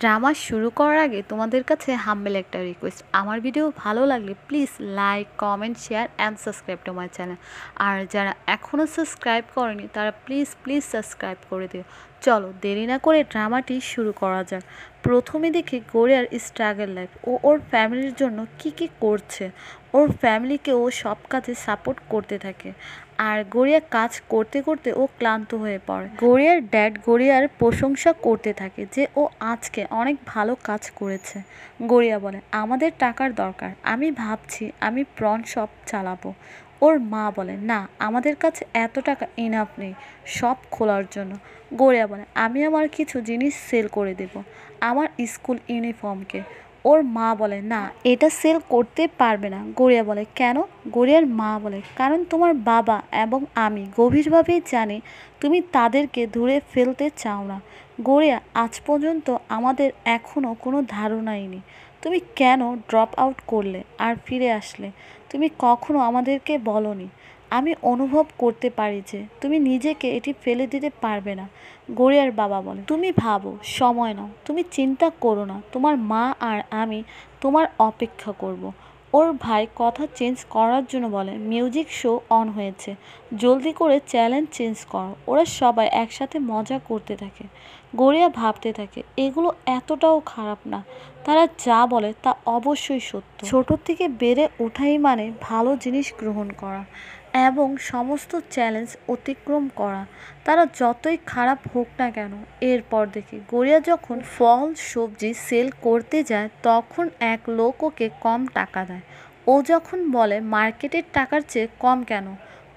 Drama শুরু করার আগে তোমাদের কাছে হাম্বেল একটা রিকোয়েস্ট আমার ভিডিও ভালো লাগলে please like comment share and subscribe to my channel আর যারা এখনও সাবস্ক্রাইব করেনি, তারা প্লিজ প্লিজ সাবস্ক্রাইব করে দিও। চলো, দেরি না করে ড্রামাটি শুরু করা যাক। প্রথমে দেখি গড়িয়ার স্ট্রাগল লাইফ ও ওর ফ্যামিলির জন্য কি কি করছে? ওর ফ্যামিলিকে ও সব কাজে সাপোর্ট করতে থাকে। আর গড়িয়া কাজ করতে করতে ও ক্লান্ত হয়ে পড়ে। গড়িয়ার ড্যাড গড়িয়ার প্রশংসা করতে থাকে যে ও আজকে অনেক ভালো কাজ করেছে। গড়িয়া বলে, আমাদের টাকার দরকার। আমি ভাবছি আমি প্রন শপ চালাবো। ওর মা বলে, না, আমাদের কাছে এত টাকা ইনাফ নেই, সব খোলার জন্য। গড়িয়া বলে, আমি আমার কিছু জিনিস সেল করে দেব, আমার স্কুল ইউনিফর্মকে ওর মা বলে, না, এটা সেল করতে পারবে না। গড়িয়া বলে, কেন? গড়িয়ার মা বলে, কারণ তোমার বাবা এবং আমি গভীরভাবেই জানি তুমি তাদেরকে ধরে ফেলতে চাও না। গড়িয়া, আজ পর্যন্ত আমাদের এখনও কোনো ধারণাই নেই। তুমি কেন ড্রপ আউট করলে আর ফিরে আসলে? তুমি কখনো আমাদেরকে বলনি। আমি অনুভব করতে পারি যে তুমি নিজেকে এটি ফেলে দিতে পারবে না, গড়িয়ার বাবা বলে। তুমি ভাবো, সময় নাও। তুমি চিন্তা করো না। তোমার মা আর আমি তোমার অপেক্ষা করব। ওর ভাই কথা চেঞ্জ করার জন্য বলে, মিউজিক শো অন হয়েছে। জলদি করে চ্যালেঞ্জ চেঞ্জ করো। ওরা সবাই একসাথে মজা করতে থাকে, গড়িয়া ভাবতে থাকে, এগুলো এতটাও খারাপ না। তারা যা বলে তা অবশ্যই সত্য। ছোট থেকে বেড়ে ওঠাই মানে ভালো জিনিস গ্রহণ করা। এবং সমস্ত চ্যালেঞ্জ অতিক্রম করা। তারা যতই খারাপ হোক না কেন, এরপর দেখি গড়িয়া যখন ফল, সবজি সেল করতে যায়, তখন এক লোক ওকে কম টাকা দেয়। ও যখন বলে, মার্কেটের টাকার চেয়ে কম কেন?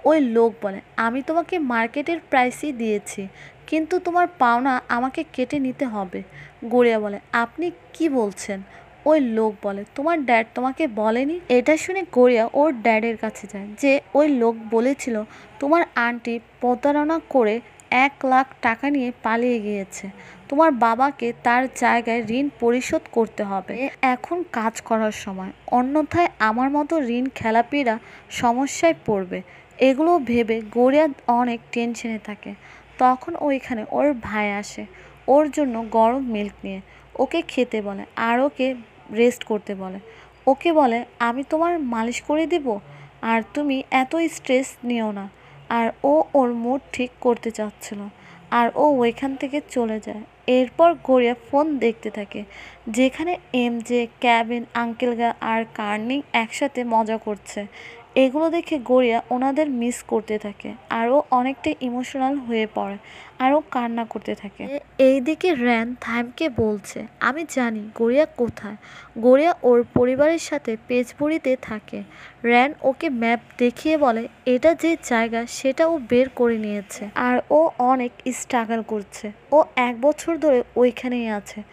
ওই লোক বলে, আমি তোমাকে মার্কেটের প্রাইসই দিয়েছি, কিন্তু তোমার পাওনা আমাকে কেটে নিতে হবে। গড়িয়া বলে, আপনি কি বলছেন? ওই লোক বলে। তোমার ড্যাড তোমাকে বলেনি? এটা শুনে গড়িয়া ওর ড্যাডের কাছে যায়। যে ওই লোক বলেছিল, তোমার আন্টি প্রতারণা করে এক লাখ টাকা নিয়ে পালিয়ে গিয়েছে। তোমার বাবাকে তার জায়গায় ঋণ পরিশোধ করতে হবে। এখন কাজ করার সময়। অন্যথায় আমার মতো ঋণ খেলাপিরা সমস্যায় পড়বে। এগুলো ভেবে গড়িয়া অনেক টেনশনে থাকে। তখন ওইখানে ওর ভাই আসে। ওর জন্য গরম মিল্ক নিয়ে। ওকে খেতে বলে। আর ওকে রেস্ট করতে বলে। ওকে বলে, আমি তোমার মালিশ করে দেব আর তুমি এত স্ট্রেস নিও না। আর ও ওর মুড ঠিক করতে চাচ্ছিল আর ও ওইখান থেকে চলে যায়। এরপর গড়িয়া ফোন দেখতে থাকে, যেখানে এম জে ক্যাবিন আঙ্কেলগা আর কার্নিং একসাথে মজা করছে। এগুলো দেখে গড়িয়া ওনাদের মিস করতে থাকে আর ও অনেকটা ইমোশনাল হয়ে পড়ে আর ও কান্না করতে থাকে। এইদিকে র্যান থাইমকে বলছে আমি জানি গড়িয়া কোথায়। গড়িয়া ওর পরিবারের সাথে পেজপুরিতে থাকে। র্যান ওকে ম্যাপ দেখিয়ে বলে এটা যে জায়গা সেটা ও বের করে নিয়েছে। আর ও অনেক স্ট্রাগল করছে। ও এক বছর ধরে ওইখানেই আছে।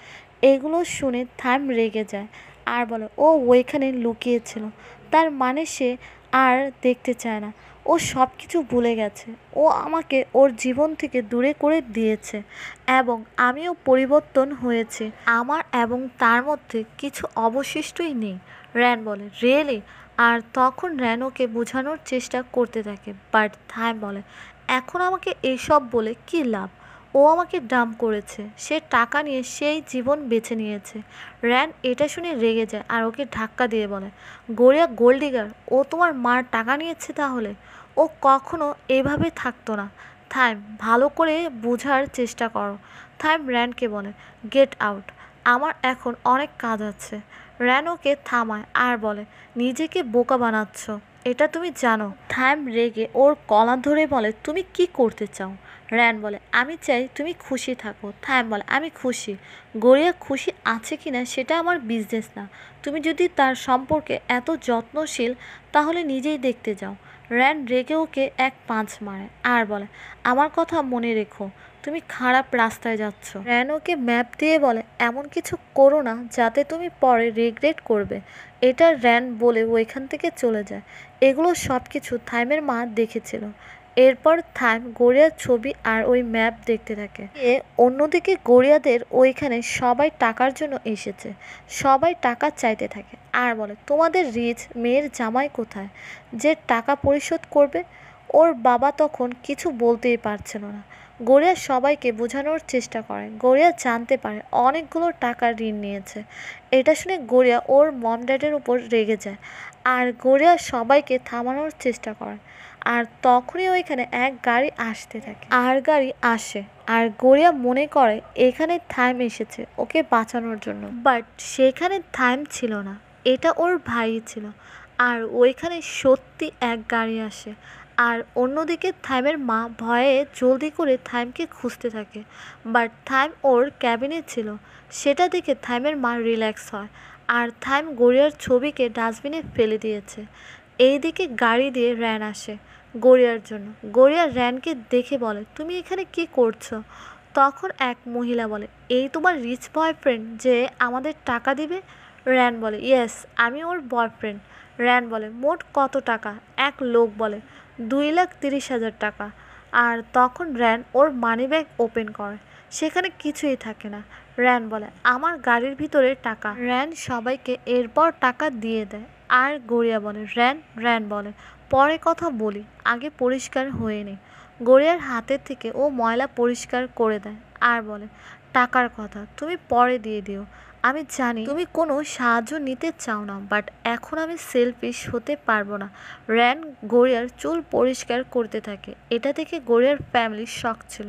এগুলো শুনে থাইম রেগে যায়। আর বলে ও ওইখানে লুকিয়েছিল। তার মানে সে আর দেখতে চায় না। ও সব কিছু ভুলে গেছে। ও আমাকে ওর জীবন থেকে দূরে করে দিয়েছে এবং আমিও পরিবর্তন হয়েছে। আমার এবং তার মধ্যে কিছু অবশিষ্টই নেই। র্যান বলে, রিয়েলি? আর তখন র্যান ওকে বোঝানোর চেষ্টা করতে থাকে, বাট থাই বলে, এখন আমাকে এইসব বলে কী লাভ? ও আমাকে ডাম্প করেছে। সে টাকা নিয়ে সেই জীবন বেছে নিয়েছে। র্যান এটা শুনে রেগে যায় আর ওকে ধাক্কা দিয়ে বলে, গড়িয়া গোল্ডিগার, ও তোমার মার টাকা নিয়েছে তাহলে? ও কখনো এভাবে থাকতো না। থাইম ভালো করে বোঝার চেষ্টা করো। থাইম র্যানকে বলে, গেট আউট। আমার এখন অনেক কাজ আছে। র্যান ওকে থামায় আর বলে, নিজেকে বোকা বানাচ্ছ। এটা তুমি জানো। থাইম রেগে ওর কলা ধরে বলে, তুমি কি করতে চাও? র্যান বলে, আমি চাই তুমি খুশি থাকো। থাইম বলে, আমি খুশি। গড়িয়া খুশি আছে কি না সেটা আমার বিজনেস না। তুমি যদি তার সম্পর্কে এত যত্নশীল, তাহলে নিজেই দেখতে যাও। র্যান রেগে ওকে এক পাঁচ মারে, আর বলে, আমার কথা মনে রেখো, তুমি খারাপ রাস্তায় যাচ্ছ। র্যান ওকে ম্যাপ দিয়ে বলে, এমন কিছু করো না যাতে তুমি পরে রিগ্রেট করবে। এটা র্যান বলে ওইখান থেকে চলে যায়। এগুলো সব কিছু থাইমের মা দেখেছিল। এরপর থাইম গড়িয়ার ছবি আর ওই ম্যাপ দেখতে থাকে। এ অন্যদিকে গড়িয়াদের ওইখানে সবাই টাকার জন্য এসেছে। সবাই টাকা চাইতে থাকে। আর বলে, তোমাদের রিচ মেয়ের জামাই কোথায়? যে টাকা পরিশোধ করবে, ওর বাবা তখন কিছু বলতেই পারছিল না। গড়িয়া সবাইকে বোঝানোর চেষ্টা করে। গড়িয়া জানতে পারে অনেকগুলো টাকা ঋণ নিয়েছে। এটা শুনে গড়িয়া ওর মম ড্যাডের উপর রেগে যায়। আর গড়িয়া সবাইকে থামানোর চেষ্টা করে। আর তখনই ওইখানে এক গাড়ি আসতে থাকে। আর গাড়ি আসে। আর গড়িয়া মনে করে এখানে থাইম এসেছে ওকে বাঁচানোর জন্য। বাট সেখানে থাইম ছিল না। এটা ওর ভাই ছিল। আর ওইখানে সত্যি এক গাড়ি আসে। আর অন্যদিকে থাইমের মা ভয়ে জলদি করে থাইমকে খুঁজতে থাকে। বাট থাইম ওর ক্যাবিনে ছিল। সেটা দেখে থাইমের মা রিল্যাক্স হয়। আর থাইম গড়িয়ার ছবিকে ডাস্টবিনে ফেলে দিয়েছে। এইদিকে গাড়ি দিয়ে র্যান আসে। গড়িয়ার জন্য। গড়িয়া র্যানকে দেখে বলে, তুমি এখানে কি করছ? তখন এক মহিলা বলে, এই তোমার রিচ বয়ফ্রেন্ড যে আমাদের টাকা দিবে? র্যান বলে ইয়েস আমি ওর বয়ফ্রেন্ড র্যান বলে, মোট কত টাকা? এক লোক বলে, দুই লাখ তিরিশ হাজার টাকা। আর তখন র্যান ওর মানিব্যাগ ওপেন করে, সেখানে কিছুই থাকে না। র্যান বলে, আমার গাড়ির ভিতরে টাকা। র্যান সবাইকে এরপর টাকা দিয়ে দেয়। আর গড়িয়া বলে র্যান র্যান বলে পরে কথা বলি, আগে পরিষ্কার হয়ে নে গড়িয়ার হাতের থেকে ও ময়লা পরিষ্কার করে দেয়, আর বলে, টাকার কথা, তুমি পরে দিয়ে দিও। আমি জানি তুমি কোনো সাহায্য নিতে চাও না বাট এখন আমি সেলফিশ হতে পারব না। র্যান গড়িয়ার চুল পরিষ্কার করতে থাকে। এটা থেকে গড়িয়ার ফ্যামিলির শখ ছিল।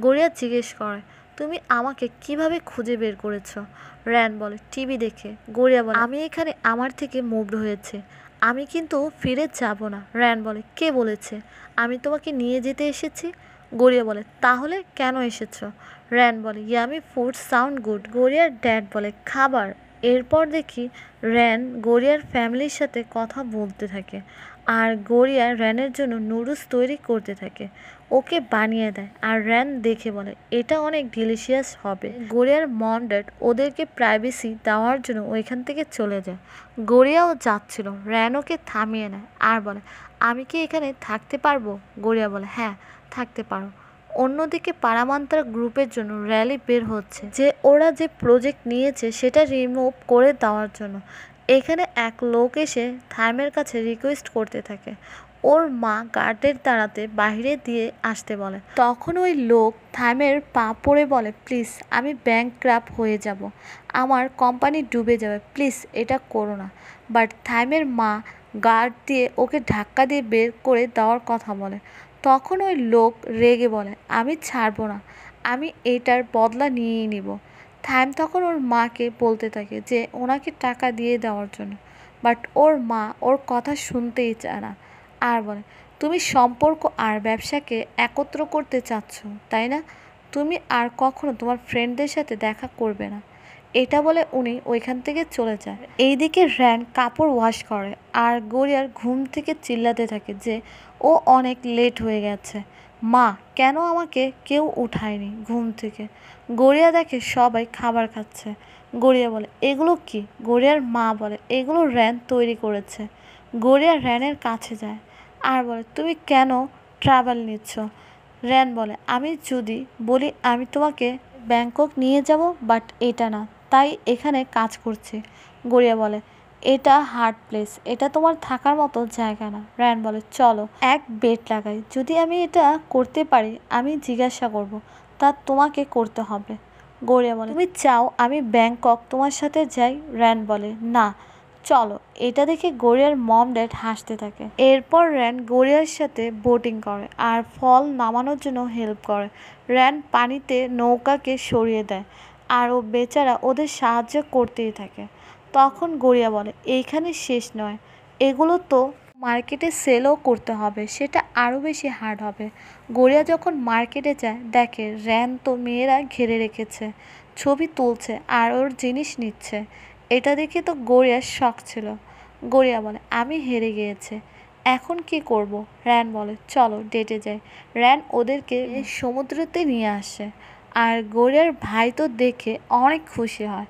গড়িয়া জিজ্ঞেস করে তুমি আমাকে কীভাবে খুঁজে বের করেছ? র্যান বলে, টিভি দেখে। গড়িয়া বলে, আমি এখানে আমার থেকে মুভড হয়েছে। আমি কিন্তু ফিরে যাব না। র্যান বলে, কে বলেছে? আমি তোমাকে নিয়ে যেতে এসেছি? গড়িয়া বলে, তাহলে কেন এসেছ? র্যান বলে, ইয়ামি ফুড সাউন্ড গুড। গড়িয়ার ড্যাড বলে, খাবার। এরপর দেখি র্যান গড়িয়ার ফ্যামিলির সাথে কথা বলতে থাকে আর গড়িয়া র্যানের জন্য নুডলস তৈরি করতে থাকে। ওকে বানিয়ে দেয় আর র্যান দেখে বলে, এটা অনেক ডিলিশিয়াস হবে। গড়িয়ার মম ড্যাড ওদেরকে প্রাইভেসি দেওয়ার জন্য ওইখান থেকে চলে যায়। গড়িয়াও যাচ্ছিল। র্যান ওকে থামিয়ে নেয় আর বলে, আমি কি এখানে থাকতে পারব? গড়িয়া বলে হ্যাঁ থাকতে পারো। অন্যদিকে পারামান্তার গ্রুপের জন্য র্যালি বের হচ্ছে। যে ওরা যে প্রজেক্ট নিয়েছে সেটা রিমুভ করে দেওয়ার জন্য। এখানে এক লোক এসে থাইমের কাছে রিকোয়েস্ট করতে থাকে। ওর মা গার্ডের দাঁড়াতে বাইরে দিয়ে আসতে বলে। তখন ওই লোক থাইমের পা পড়ে বলে, প্লিজ, আমি ব্যাংক ক্রাপ হয়ে যাব। আমার কোম্পানি ডুবে যাবে। প্লিজ, এটা করো না। বাট থাইমের মা গার্ড দিয়ে ওকে ধাক্কা দিয়ে বের করে দেওয়ার কথা বলে। তখন ওই লোক রেগে বলে, আমি ছাড়বো না। আমি এটার বদলা নিয়েই নিব। থাইম তখন ওর মাকে বলতে থাকে যে, ওনাকে টাকা দিয়ে দেওয়ার জন্য। বাট ওর মা ওর কথা শুনতেই চায় না। আর বলে, তুমি সম্পর্ক আর ব্যবসাকে একত্র করতে চাচ্ছ, তাই না? তুমি আর কখনো তোমার ফ্রেন্ডদের সাথে দেখা করবে না। এটা বলে উনি ওইখান থেকে চলে যায়। এইদিকে র্যান কাপড় ওয়াশ করে আর গড়িয়ার ঘুম থেকে চিল্লাতে থাকে যে ও অনেক লেট হয়ে গেছে। মা, কেন আমাকে কেউ উঠায়নি ঘুম থেকে? গড়িয়া দেখে সবাই খাবার খাচ্ছে। গড়িয়া বলে, এগুলো কি? গড়িয়ার মা বলে, এগুলো র্যান তৈরি করেছে। গড়িয়া র্যানের কাছে যায়। আর বলে, তুমি কেন ট্রাভেল নিচ্ছ? র্যান বলে, আমি যদি বলি আমি তোমাকে ব্যাংকক নিয়ে যাব বাট এটা না, তাই এখানে কাজ করছি। গড়িয়া বলে, এটা হার্ড প্লেস এটা তোমার থাকার মতো জায়গা না। র্যান বলে, চলো, এক বেড লাগাই, যদি আমি এটা করতে পারি, আমি জিজ্ঞাসা করব, তা তোমাকে করতে হবে। গড়িয়া বলে, তুমি চাও আমি ব্যাংকক তোমার সাথে যাই? র্যান বলে, না। চলো, এটা দেখে গড়িয়ার মম ড্যাড হাসতে থাকে। এরপর র্যান গড়িয়ার সাথে বোটিং করে আর ফল নামানোর জন্য হেল্প করে। র্যান পানিতে নৌকাকে সরিয়ে দেয় আর ও বেচারা ওদের সাহায্য করতেই থাকে। তখন গড়িয়া বলে, এইখানে শেষ নয়। এগুলো তো মার্কেটে সেলও করতে হবে, সেটা আরও বেশি হার্ড হবে। গড়িয়া যখন মার্কেটে যায়, দেখে র্যান তো মেয়েরা ঘিরে রেখেছে, ছবি তুলছে আর ওর জিনিস নিচ্ছে। এটা দেখে তো গড়িয়ার শখ ছিল। গড়িয়া বলে, আমি হেরে গিয়েছে। এখন কি করব? র্যান বলে, চলো, ডেটে যাই। র্যান ওদেরকে সমুদ্রতে নিয়ে আসে। আর গড়িয়ার ভাই তো দেখে অনেক খুশি হয়।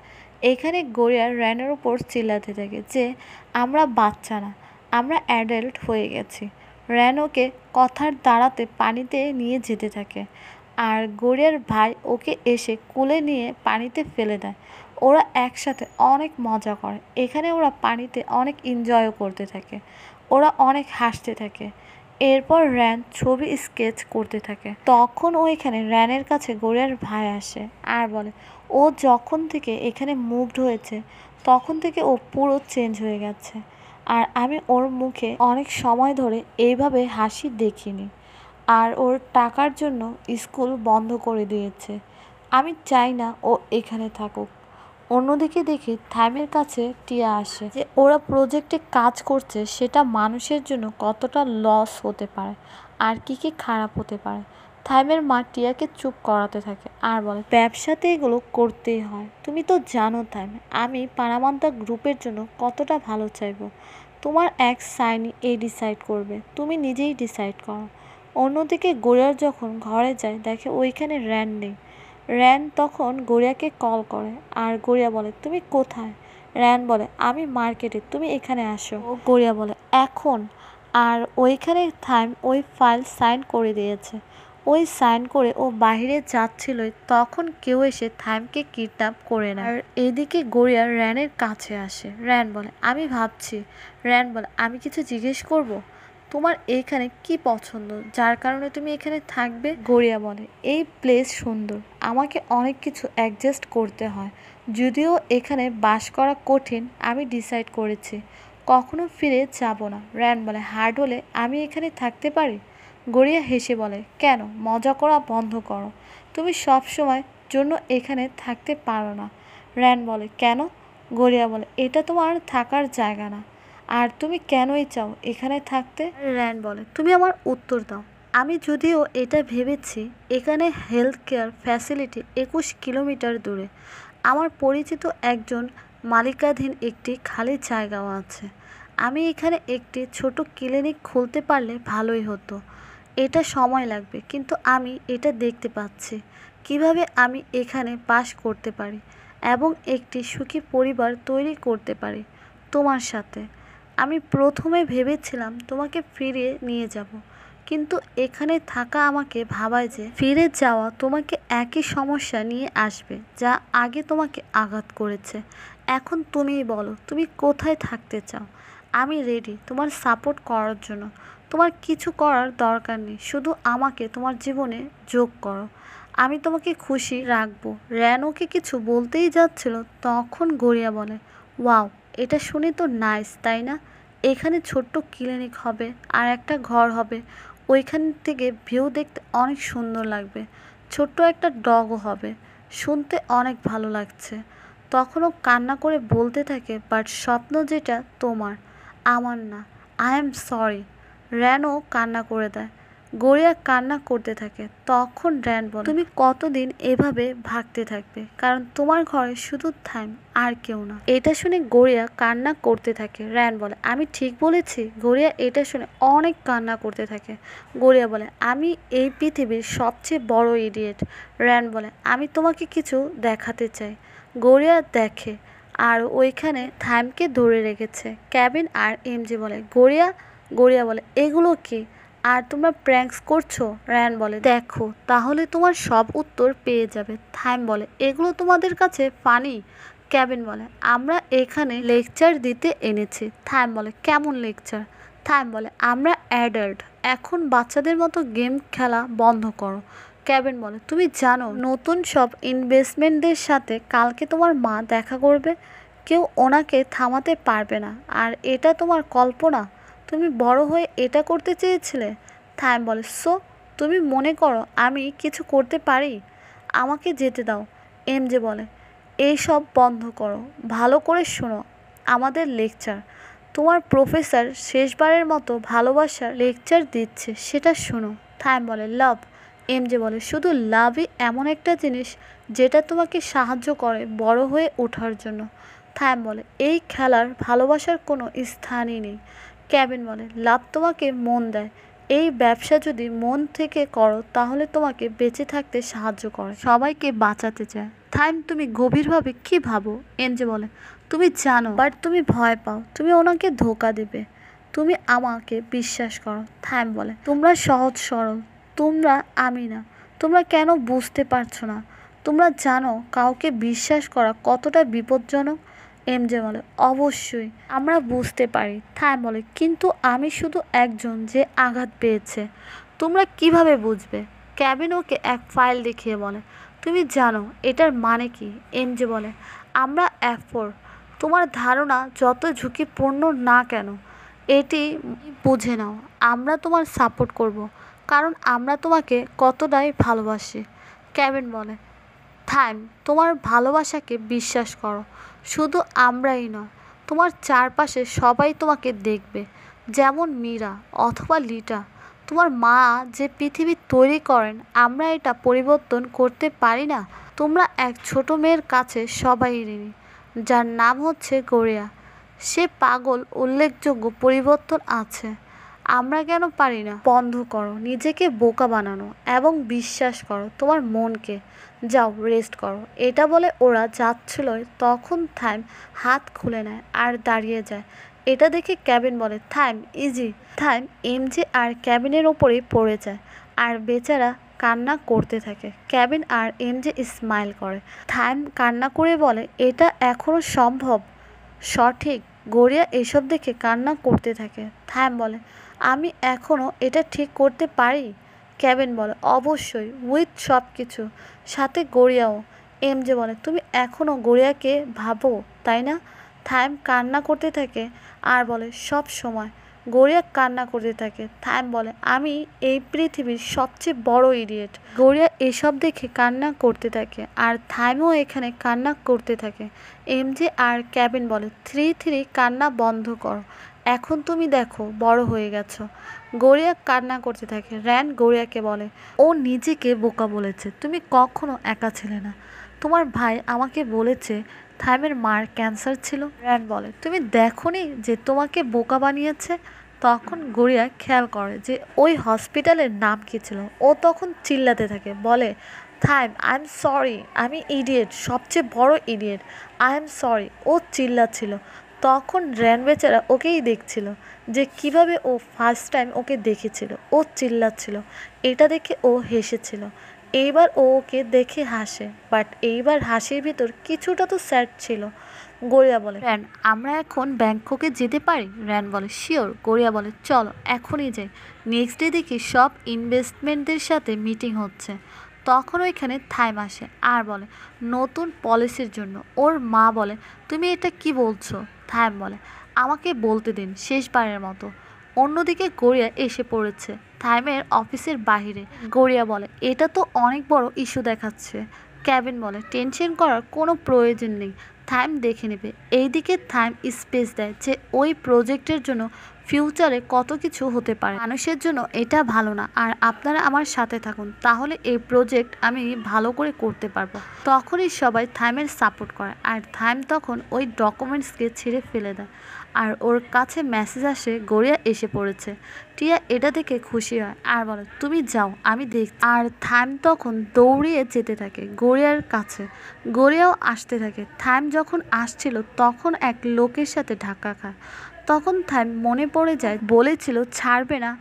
এখানে গড়িয়ার র্যানের ওপর চিল্লাতে থাকে যে, আমরা বাচ্চা না, আমরা অ্যাডাল্ট হয়ে গেছি। র্যান ওকে কথার দাঁড়াতে পানিতে নিয়ে যেতে থাকে। আর গড়িয়ার ভাই ওকে এসে কুলে নিয়ে পানিতে ফেলে দেয়। ওরা একসাথে অনেক মজা করে। এখানে ওরা পানিতে অনেক এনজয়ও করতে থাকে। ওরা অনেক হাসতে থাকে। এরপর র্যান ছবি স্কেচ করতে থাকে। তখন ও এখানে র্যানের কাছে গড়িয়ার ভাই আসে আর বলে, ও যখন থেকে এখানে মুভড হয়েছে, তখন থেকে ও পুরো চেঞ্জ হয়ে গেছে। আর আমি ওর মুখে অনেক সময় ধরে এইভাবে হাসি দেখিনি। আর ওর টাকার জন্য স্কুল বন্ধ করে দিয়েছে। আমি চাই না ও এখানে থাকুক। অন্যদিকে দেখি থাইমের কাছে টিয়া আসে যে ওরা প্রজেক্টে কাজ করছে, সেটা মানুষের জন্য কতটা লস হতে পারে আর কি কি খারাপ হতে পারে। থাইমের মা টিয়াকে চুপ করাতে থাকে আর বলে, ব্যবসাতে এগুলো করতেই হয়। তুমি তো জানো থাইম, আমি পারামান্তা গ্রুপের জন্য কতটা ভালো চাইব। তোমার এক সাইনি এই ডিসাইড করবে, তুমি নিজেই ডিসাইড করো। অন্যদিকে গোড়ার যখন ঘরে যায়, দেখে ওইখানে র্যান নেই। র্যান তখন গড়িয়াকে কল করে আর গড়িয়া বলে, তুমি কোথায়? র্যান বলে, আমি মার্কেটে, তুমি এখানে আসো। ও গড়িয়া বলে, এখন? আর ওইখানে থাইম ওই ফাইল সাইন করে দিয়েছে। ওই সাইন করে ও বাইরে যাচ্ছিল, তখন কেউ এসে থাইমকে কিডন্যাপ করে নেয়। আর এদিকে গড়িয়া র্যানের কাছে আসে। র্যান বলে, আমি ভাবছি। র্যান বলে, আমি কিছু জিজ্ঞেস করব? তোমার এইখানে কি পছন্দ? যার কারণে তুমি এখানে থাকবে? গড়িয়া বলে, এই প্লেস সুন্দর। আমাকে অনেক কিছু অ্যাডজাস্ট করতে হয়। যদিও এখানে বাস করা কঠিন, আমি ডিসাইড করেছি। কখনো ফিরে যাব না। র্যান বলে হার্ড হলে আমি এখানে থাকতে পারি? গড়িয়া হেসে বলে, কেন? মজা করা বন্ধ করো। তুমি সব সময় জন্য এখানে থাকতে পারো না। র্যান বলে, কেন? গড়িয়া বলে, এটা তোমার থাকার জায়গা না। আর তুমি কেনই চাও এখানে থাকতে? র্যান বলে, তুমি আমার উত্তর দাও। আমি যদিও এটা ভেবেছি, এখানে হেলথ কেয়ার ফ্যাসিলিটি একুশ কিলোমিটার দূরে। আমার পরিচিত একজন মালিকাধীন একটি খালি জায়গাও আছে। আমি এখানে একটি ছোট ক্লিনিক খুলতে পারলে ভালোই হতো। এটা সময় লাগবে, কিন্তু আমি এটা দেখতে পাচ্ছি। কীভাবে আমি এখানে বাস করতে পারি এবং একটি সুখী পরিবার তৈরি করতে পারি তোমার সাথে? আমি প্রথমে ভেবেছিলাম তোমাকে ফিরে নিয়ে যাব, কিন্তু এখানে থাকা আমাকে ভাবায় যে ফিরে যাওয়া তোমাকে একই সমস্যা নিয়ে আসবে যা আগে তোমাকে আঘাত করেছে। এখন তুমিই বলো, তুমি কোথায় থাকতে চাও? আমি রেডি তোমার সাপোর্ট করার জন্য। তোমার কিছু করার দরকার নেই, শুধু আমাকে তোমার জীবনে যোগ করো। আমি তোমাকে খুশি রাখব। র্যানোকে কিছু বলতেই যাচ্ছিল, তখন গড়িয়া বলে, ওয়াও এটা শুনে তো নাইস তাই না? এখানে ছোট্ট ক্লিনিক হবে আর একটা ঘর হবে। ওইখান থেকে ভিউ দেখতে অনেক সুন্দর লাগবে। ছোট্ট একটা ডগও হবে। শুনতে অনেক ভালো লাগছে। তখনও কান্না করে বলতে থাকে বাট স্বপ্ন যেটা তোমার, আমার না। আই এম সরি র্যানও কান্না করে দেয়। গড়িয়া কান্না করতে থাকে, তখন র্যান বলে, তুমি কতদিন এভাবে ভাগতে থাকবে? কারণ তোমার ঘরে শুধু থাইম আর কেউ না। এটা শুনে গড়িয়া কান্না করতে থাকে, র্যান বলে, আমি ঠিক বলেছি? গড়িয়া এটা শুনে অনেক কান্না করতে থাকে। গড়িয়া বলে, আমি এই পৃথিবীর সবচেয়ে বড় ইডিয়েট র্যান বলে, আমি তোমাকে কিছু দেখাতে চাই। গড়িয়া দেখে, আর ওইখানে থাইমকে ধরে রেখেছে। ক্যাবিন আর এমজি বলে, গড়িয়া গড়িয়া বলে, এগুলো কি? আর তোমরা প্র্যাঙ্কস করছ? র্যান বলে, দেখো, তাহলে তোমার সব উত্তর পেয়ে যাবে। থাইম বলে, এগুলো তোমাদের কাছে ফানি ক্যাবিন বলে, আমরা এখানে লেকচার দিতে এনেছি। থাইম বলে, কেমন লেকচার থাইম বলে, আমরা অ্যাডাল্ট এখন বাচ্চাদের মতো গেম খেলা বন্ধ করো। ক্যাবিন বলে, তুমি জানো, নতুন সব ইনভেস্টমেন্টদের সাথে কালকে তোমার মা দেখা করবে। কেউ ওনাকে থামাতে পারবে না, আর এটা তোমার কল্পনা। তুমি বড় হয়ে এটা করতে চেয়েছিলে? থাইম বলে, সো, তুমি মনে করো আমি কিছু করতে পারি? আমাকে যেতে দাও। এম যে বলে এইসব বন্ধ করো। ভালো করে শোনো, আমাদের লেকচার। তোমার প্রফেসর শেষবারের মতো ভালোবাসার লেকচার দিচ্ছে, সেটা শোনো। থাইম বলে, লাভ। এম যে বলে, শুধু লাভই এমন একটা জিনিস যেটা তোমাকে সাহায্য করে বড় হয়ে ওঠার জন্য। থাইম বলে, এই খেলার ভালোবাসার কোনো স্থানই নেই। ক্যাবিন বলে লাভ তোমাকে মন দেয়। এই ব্যবসা যদি মন থেকে করো, তাহলে তোমাকে বেঁচে থাকতে সাহায্য করে, সবাইকে বাঁচাতে চায়। থাইম, তুমি গভীরভাবে কি ভাবো? এনজে বলে, তুমি জানো, বাট তুমি ভয় পাও, তুমি ওনাকে ধোকা দেবে। তুমি আমাকে বিশ্বাস করো, থাইম বলে। তোমরা সহজ সরল, তোমরা আমি না। তোমরা কেন বুঝতে পারছ না? তোমরা জানো, কাউকে বিশ্বাস করা কতটা বিপজ্জনক। এমজে বলে অবশ্যই। আমরা বুঝতে পারি থাইম বলে কিন্তু আমি শুধু একজন যে আঘাত পেয়েছে। তোমরা কীভাবে বুঝবে? ক্যাবিন ওকে এক ফাইল দেখিয়ে বলে, তুমি জানো, এটার মানে কি? এমজে বলে, আমরা অ্যাফোর তোমার ধারণা যত ঝুঁকিপূর্ণ না কেন, এটি বুঝে নাও, আমরা তোমার সাপোর্ট করব, কারণ আমরা তোমাকে কতটাই ভালোবাসি। ক্যাবিন বলে থাইম তোমার ভালোবাসাকে বিশ্বাস করো। শুধু আমরাই নয় তোমার চারপাশে সবাই তোমাকে দেখবে। যেমন মীরা অথবা লিটা, তোমার মা যে পৃথিবী তৈরি করেন, আমরা এটা পরিবর্তন করতে পারি না। তোমরা এক ছোট মেয়ের কাছে সবাই ঋণী, যার নাম হচ্ছে গড়িয়া। সে পাগল, উল্লেখযোগ্য পরিবর্তন আছে। আমরা কেন পারি না? বন্ধ করো, নিজেকে বোকা বানানো এবং বিশ্বাস করো তোমার মনকে। যাও রেস্ট করো। এটা বলে ওরা যাচ্ছিল। তখন থাইম হাত খুলে নেয় আর দাঁড়িয়ে যায়। এটা দেখে ক্যাবিন বলে, থাইম ইজি থাইম এমজে আর ক্যাবিনের ওপরেই পড়ে যায় আর বেচারা কান্না করতে থাকে। ক্যাবিন আর এমজে স্মাইল করে। থাইম কান্না করে বলে, এটা এখনও সম্ভব? সঠিক। গড়িয়া এসব দেখে কান্না করতে থাকে। থাইম বলে, আমি এখনও এটা ঠিক করতে পারি? ক্যাবিন বলে, অবশ্যই উইথ সব কিছু সাথে গড়িয়াও। এম এমজে বলে, তুমি এখনও গড়িয়াকে ভাবো, তাই না? থাইম কান্না করতে থাকে। আর বলে, সব সময়। গড়িয়া কান্না করতে থাকে। থাইম বলে, আমি এই পৃথিবীর সবচেয়ে বড় ইডিয়েট গড়িয়া এসব দেখে কান্না করতে থাকে, আর থাইমও এখানে কান্না করতে থাকে। এমজে আর ক্যাবিন বলে, থ্রি থ্রি কান্না বন্ধ করো। এখন তুমি দেখো, বড় হয়ে গেছো। গড়িয়া কান্না করতে থাকে, র্যান গড়িয়াকে বলে, ও নিজেকে বোকা বলেছে, তুমি কখনো একা ছিলে না। তোমার ভাই আমাকে বলেছে, থাইমের মার ক্যান্সার ছিল। র্যান বলে, তুমি দেখোনি যে তোমাকে বোকা বানিয়েছে? তখন গড়িয়া খেয়াল করে যে ওই হসপিটালের নাম কী ছিল। ও তখন চিল্লাতে থাকে, বলে, থাইম, আই এম সরি, আমি ইডিয়েট, সবচেয়ে বড় ইডিয়েট, আই এম সরি। ও চিল্লাচ্ছিল তখন র্যান বেচারা ওকেই দেখছিল যে কীভাবে ও ফার্স্ট টাইম ওকে দেখেছিল। ও চিল্লাচ্ছিল। এটা দেখে ও হেসেছিল। এইবার ও ওকে দেখে হাসে বাট এইবার হাসির ভিতর কিছুটা তো স্যাড ছিল। গড়িয়া বলে, র্যান, আমরা এখন ব্যাংককে যেতে পারি? র্যান বলে শিওর গড়িয়া বলে, চলো, এখনই যাই। নেক্সট ডে দেখি সব ইনভেস্টমেন্টদের সাথে মিটিং হচ্ছে। তখন ওইখানে থাইম আসে। আর বলে, নতুন পলিসির জন্য। ওর মা বলে, তুমি এটা কি বলছো? থাইম বলে আমাকে বলতে দিন, শেষবারের মতো। অন্যদিকে গড়িয়া এসে পড়েছে। থাইমের অফিসের বাহিরে। গড়িয়া বলে, এটা তো অনেক বড় ইস্যু দেখাচ্ছে। ক্যাবিন বলে, টেনশন করার কোনো প্রয়োজন নেই। থাইম দেখে নেবে। এইদিকে থাইম স্পেস দেয় যে, ওই প্রজেক্টের জন্য ফিউচারে কত কিছু হতে পারে। মানুষের জন্য এটা ভালো না। আর আপনারা আমার সাথে থাকুন, তাহলে এই প্রজেক্ট আমি ভালো করে করতে পারব। তখনই সবাই থাইমের সাপোর্ট করে, আর থাইম তখন ওই ডকুমেন্টসকে ছিঁড়ে ফেলে দেয়। আর ওর কাছে মেসেজ আসে, গড়িয়া এসে পড়েছে। টিয়া এটা দেখে খুশি হয়, আর বলে, তুমি যাও, আমি দেখ আর থাইম তখন দৌড়িয়ে যেতে থাকে গড়িয়ার কাছে। গড়িয়াও আসতে থাকে। থাইম যখন আসছিল, তখন এক লোকের সাথে ধাক্কা খায়। তখন থাইম মনে পড়ে যায়, বলেছিল, ছাড়বে না।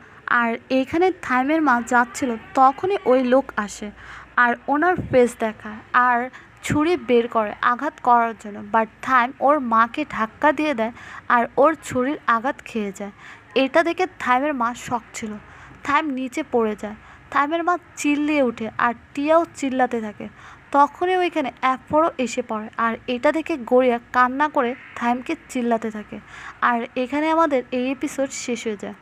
আর এখানে থাইমের মা যাচ্ছিল, তখনই ওই লোক আসে আর ওনার ফেস দেখায় আর ছুরি বের করে আঘাত করার জন্য। বাট থাইম ওর মাকে ধাক্কা দিয়ে দেয় আর ওর ছুরির আঘাত খেয়ে যায়। এটা দেখে থাইমের মা শখ ছিল। থাইম নিচে পড়ে যায়। থাইমের মা চিল্লিয়ে ওঠে আর টিয়াও চিল্লাতে থাকে। তখনই ওইখানে অ্যাপরও এসে পড়ে। আর এটা দেখে গড়িয়া কান্না করে থাইমকে চিল্লাতে থাকে। আর এখানে আমাদের এই এপিসোড শেষ হয়ে যায়।